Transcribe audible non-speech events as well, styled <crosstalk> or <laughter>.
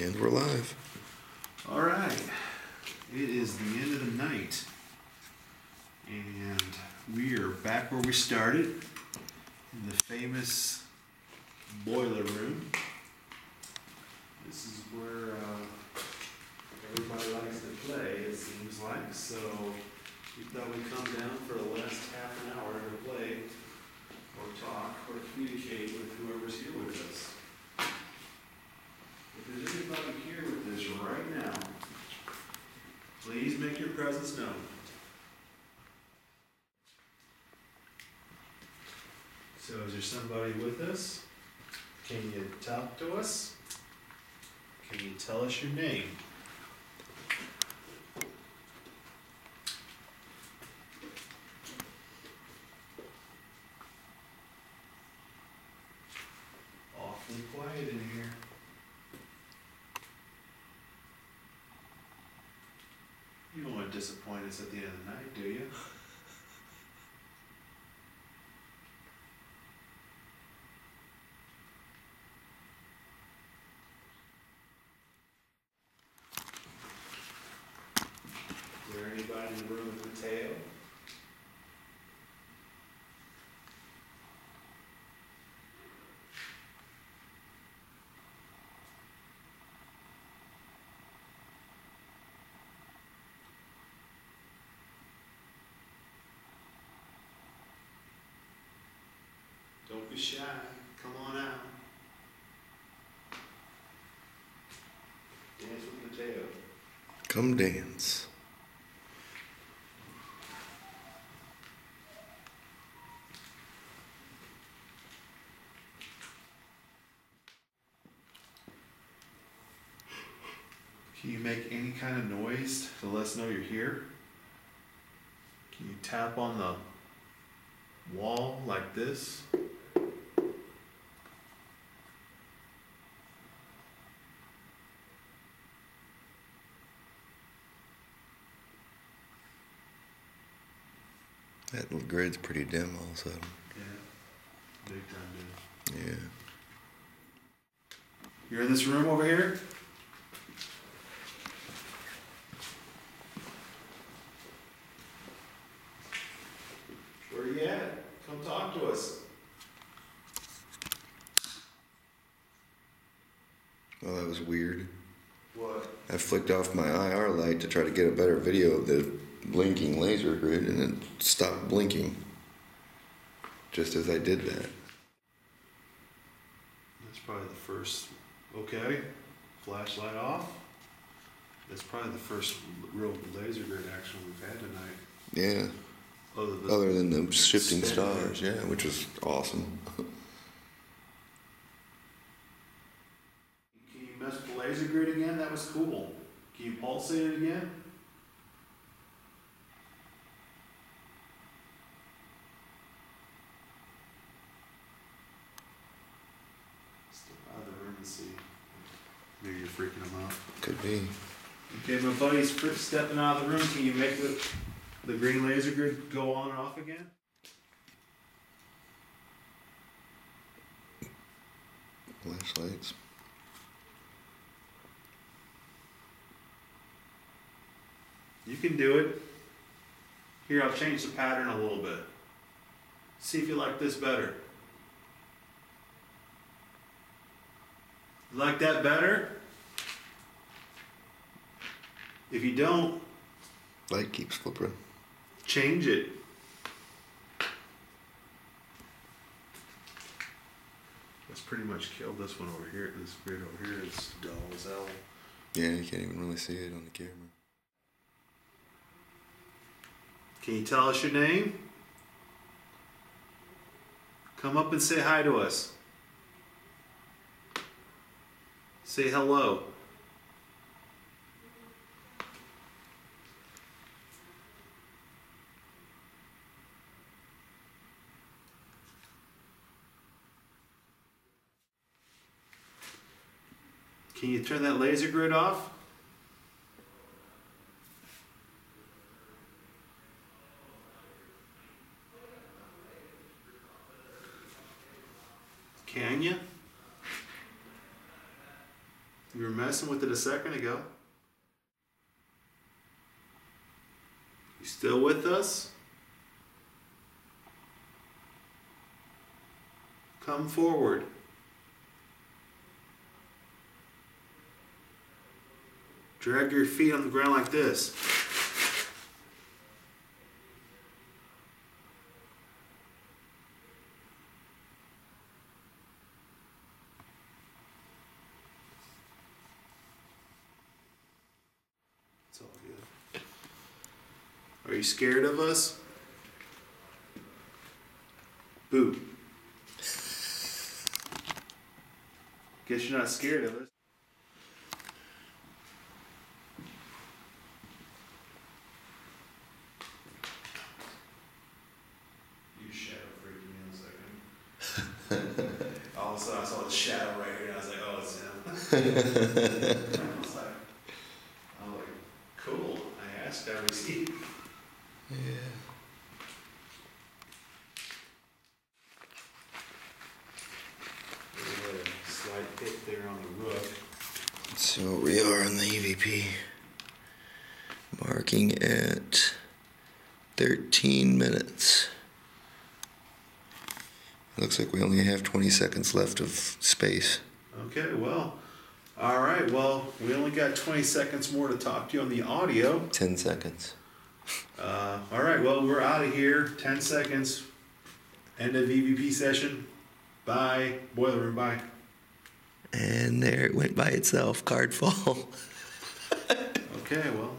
And we're live. All right. It is the end of the night. And we are back where we started in the famous boiler room. This is where uh, everybody likes to play, it seems like. So we thought we'd come down for the last half an hour to play or talk or communicate with whoever's here with us. If there's anybody here with us right now, please make your presence known. So is there somebody with us? Can you talk to us? Can you tell us your name? Awfully quiet in here. You don't disappoint us at the end of the night, do you? Is there anybody in the room with Mateo? Don't be shy. Come on out. Dance with Mateo. Come dance. Can you make any kind of noise to let us know you're here? Can you tap on the wall like this? That grid's pretty dim all of a sudden. Yeah. Big time, dude. Yeah. You're in this room over here? Where are you at? Come talk to us. Well, that was weird. What? I flicked off my IR light to try to get a better video of the blinking laser grid and it stopped blinking just as I did that. That's probably the first. Okay. Flashlight off. That's probably the first real laser grid action we've had tonight. Yeah. Other than Other than the shifting stars, yeah, which was awesome. Can you mess with the laser grid again? That was cool. Can you pulsate it again? Step out of the room and see. Maybe you're freaking them out. Could be. Okay, my buddy's fr- stepping out of the room. Can you make the, the green laser grid go on and off again? Flashlights. You can do it. Here, I'll change the pattern a little bit. See if you like this better. You like that better? If you don't, Light keeps flipping. change it. Let's pretty much killed this one over here. This grid over here is dull as hell. Yeah, you can't even really see it on the camera. Can you tell us your name? Come up and say hi to us. Say hello. Can you turn that laser grid off? Can you? You were messing with it a second ago. You still with us? Come forward. Drag your feet on the ground like this. It's all good. Are you scared of us? Boo. Guess you're not scared of us. You shadow freaked me in a second. All of a sudden I saw the shadow right here and I was like, oh, it's him. <laughs> I was like, I was like, cool. I asked, I received. Yeah. Slight hit there on the roof. So we are on the EVP. Marking at 13 minutes. Looks like we only have 20 seconds left of space. Okay, well, all right. Well, we only got 20 seconds more to talk to you on the audio. 10 seconds. Uh, all right, well, we're out of here. 10 seconds. End of EVP session. Bye. Boiler room, bye. And there it went by itself. Card fall. <laughs> Okay, well,